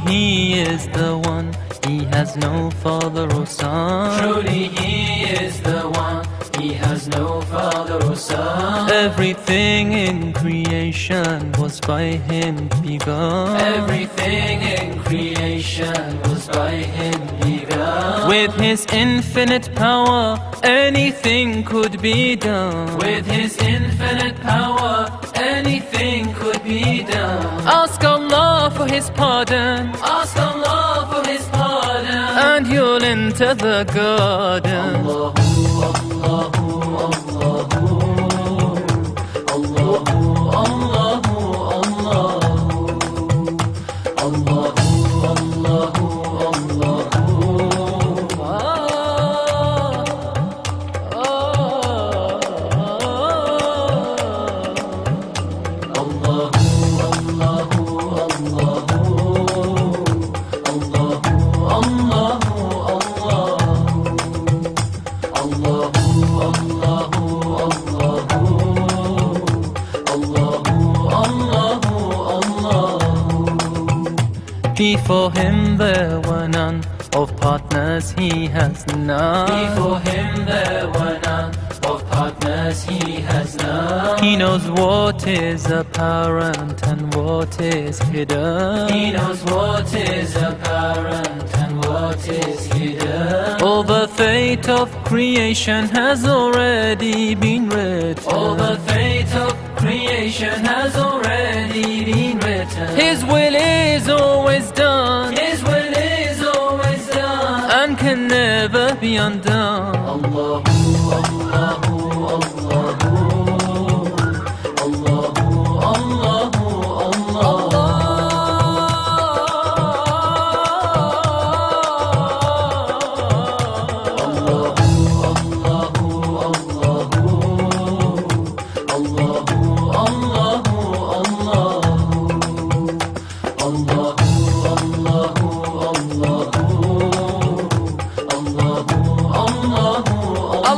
He is the one, He has no father or son. Truly He is the one, He has no father or son. Everything in creation was by Him begun. Everything in creation was by Him begun. With His infinite power, anything could be done. With His infinite power, anything could be done. Ask Allah for His pardon, Ask Allah for His pardon. and you'll enter the garden. Before him there were none, of partners he has none. Before Him there were none, of partners He has none. He knows what is apparent and what is hidden. He knows what is apparent and what is hidden. All the fate of creation has already been written. All the fate of creation has always done His will is always done. and can never be undone. Allahu, Allahu,